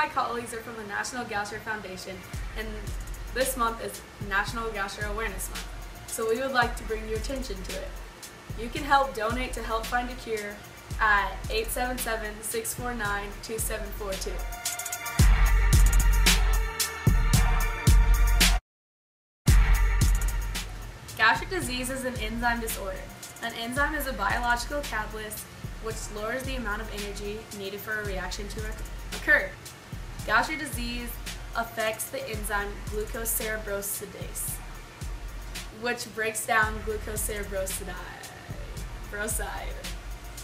my colleagues are from the National Gaucher Foundation, and this month is National Gaucher Awareness Month, so we would like to bring your attention to it. You can help donate to help find a cure at 877-649-2742. Gastric disease is an enzyme disorder. An enzyme is a biological catalyst which lowers the amount of energy needed for a reaction to occur. Gaucher disease affects the enzyme glucocerebrosidase, which breaks down glucocerebrosidase,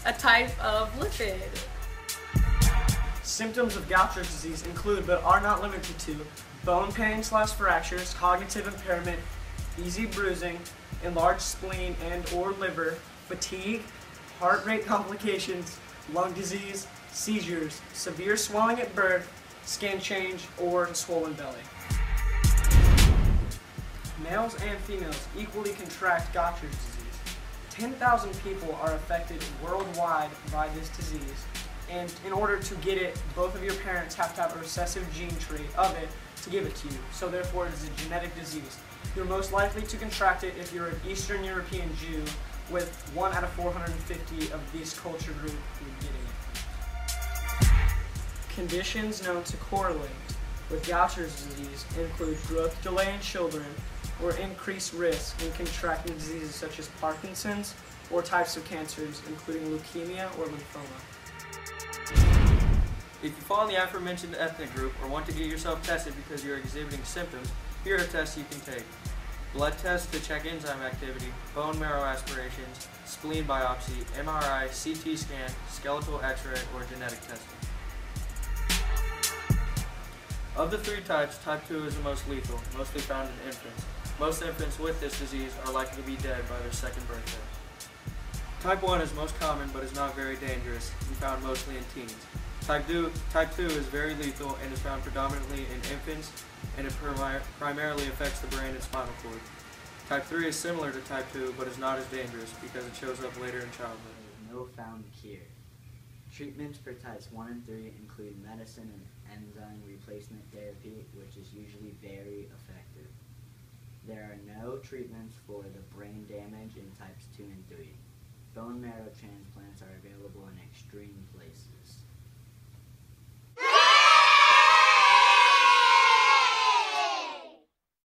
a type of lipid. Symptoms of Gaucher disease include, but are not limited to, bone pain slash fractures, cognitive impairment, easy bruising, enlarged spleen and or liver, fatigue, heart rate complications, lung disease, seizures, severe swelling at birth, skin change, or swollen belly. Males and females equally contract Gaucher's disease. 10,000 people are affected worldwide by this disease, and in order to get it, both of your parents have to have a recessive gene trait of it to give it to you. So therefore, it is a genetic disease. You're most likely to contract it if you're an Eastern European Jew, with 1 out of 450 of this culture group getting it. Conditions known to correlate with Gaucher's disease include growth delay in children or increased risk in contracting diseases such as Parkinson's or types of cancers including leukemia or lymphoma. If you fall in the aforementioned ethnic group or want to get yourself tested because you're exhibiting symptoms, here are tests you can take. Blood tests to check enzyme activity, bone marrow aspirations, spleen biopsy, MRI, CT scan, skeletal x-ray, or genetic testing. Of the three types, type 2 is the most lethal, mostly found in infants. Most infants with this disease are likely to be dead by their second birthday. Type 1 is most common but is not very dangerous and found mostly in teens. Type 2, type 2 is very lethal and is found predominantly in infants and it primarily affects the brain and spinal cord. Type 3 is similar to type 2 but is not as dangerous because it shows up later in childhood. There is no found cure. Treatments for types 1 and 3 include medicine and enzyme replacement therapy, which is usually very effective. There are no treatments for the brain damage in types 2 and 3. Bone marrow transplants are available in extreme places.